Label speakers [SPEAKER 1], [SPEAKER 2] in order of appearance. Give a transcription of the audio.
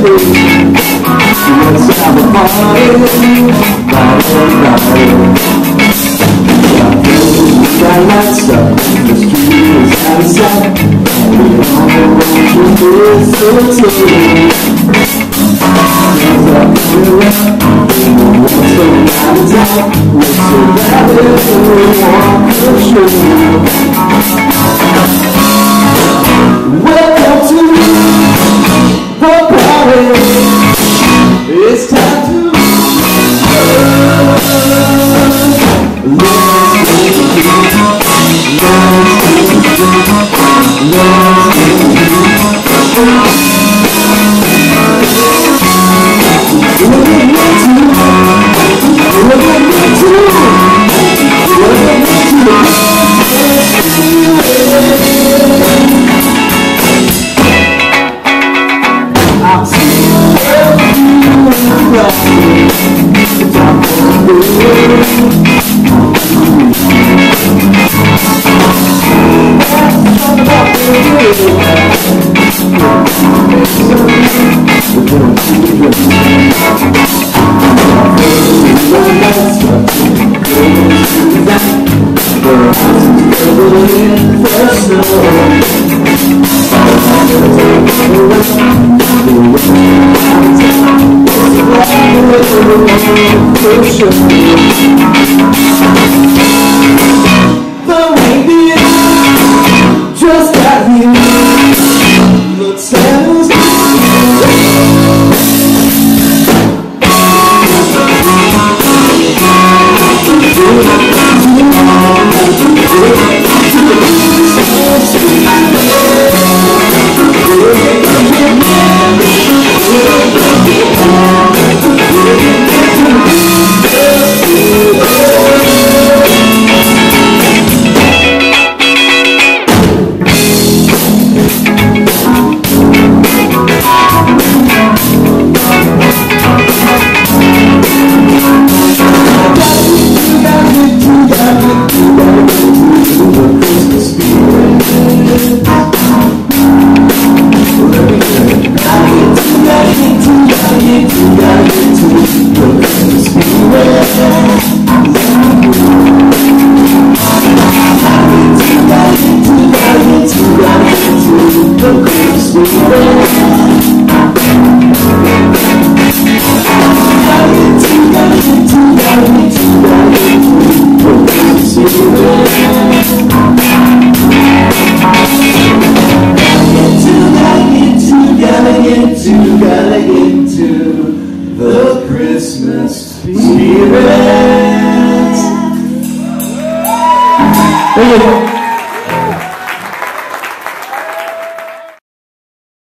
[SPEAKER 1] Let's have a party, party, party. Our lights up, the street is outside, and we all want to mistletoe. Hands up in the we're surrounded, we walk the shore. The The way reindeer just got here.